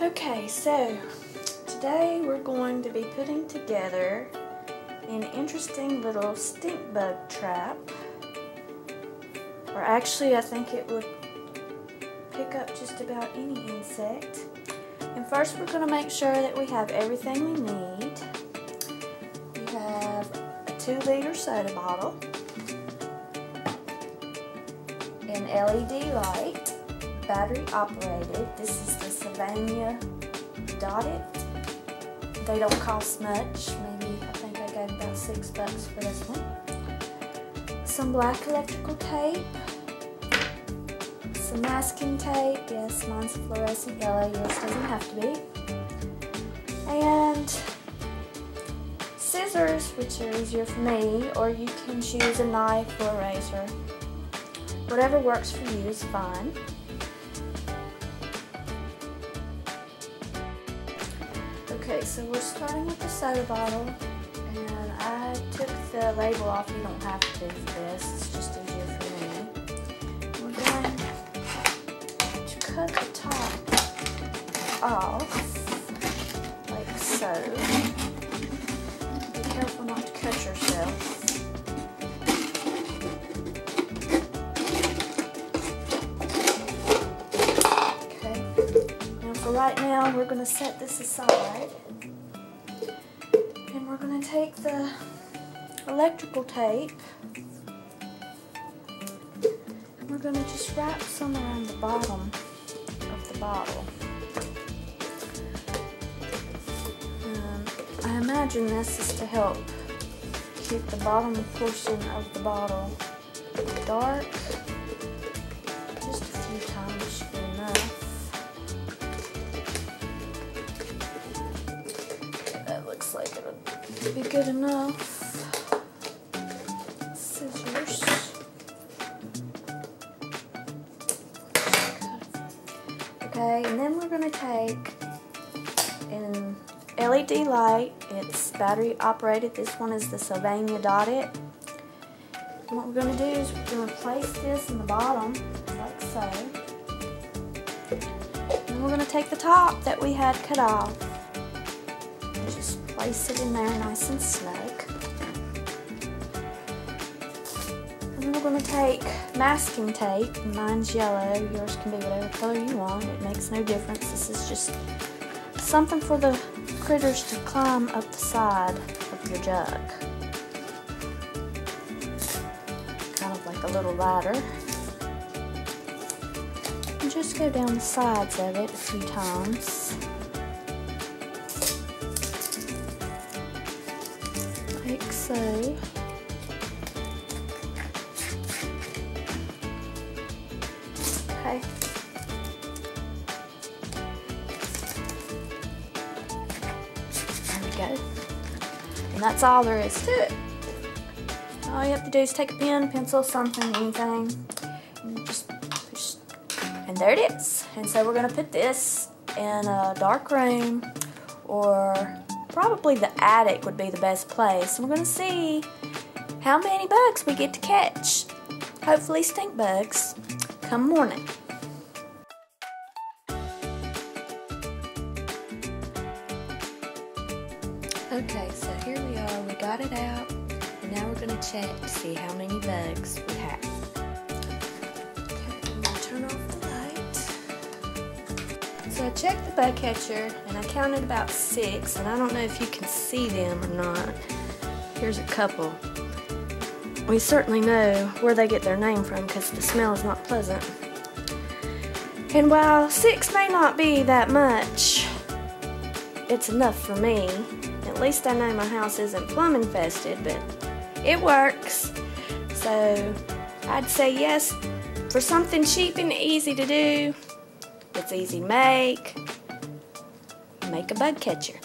Okay, so today we're going to be putting together an interesting little stink bug trap. Or actually, I think it would pick up just about any insect. And first we're going to make sure that we have everything we need. We have a 2 liter soda bottle, an LED light, battery operated. This is the Sylvania Dot-it. They don't cost much. Maybe I think I gave about six bucks for this one. Some black electrical tape. Some masking tape. Yes, mine's fluorescent yellow. Yes, doesn't have to be. And scissors, which are easier for me, or you can choose a knife or a razor. Whatever works for you is fine. Okay, so we're starting with the soda bottle, and I took the label off. You don't have to for this, it's just easier for me. We're going to cut the top off, like so. Be careful not to cut yourself. Right now, we're going to set this aside. And we're going to take the electrical tape. And we're going to just wrap some around the bottom of the bottle. Um, I imagine this is to help keep the bottom portion of the bottle dark. Be good enough. Scissors. Okay, and then we're going to take an LED light. It's battery operated. This one is the Sylvania Dot-it. And what we're going to do is we're going to place this in the bottom, like so. And we're going to take the top that we had cut off place it in there nice and snug. And then we're going to take masking tape. Mine's yellow. Yours can be whatever color you want. It makes no difference. This is just something for the critters to climb up the side of your jug. Kind of like a little ladder. And just go down the sides of it a few times. So. Okay. There we go. And that's all there is to it. All you have to do is take a pen, pencil, something, anything, and just push. And there it is. And so we're going to put this in a dark room or probably the attic would be the best place. We're going to see how many bugs we get to catch. Hopefully stink bugs come morning. Okay, so here we are. We got it out. And now we're going to check to see how many bugs we have. I checked the bug catcher and I counted about six and I don't know if you can see them or not. Here's a couple. We certainly know where they get their name from because the smell is not pleasant. And while six may not be that much, it's enough for me. At least I know my house isn't plum infested, but it works. So I'd say yes for something cheap and easy to do. It's easy make. Make a bug catcher.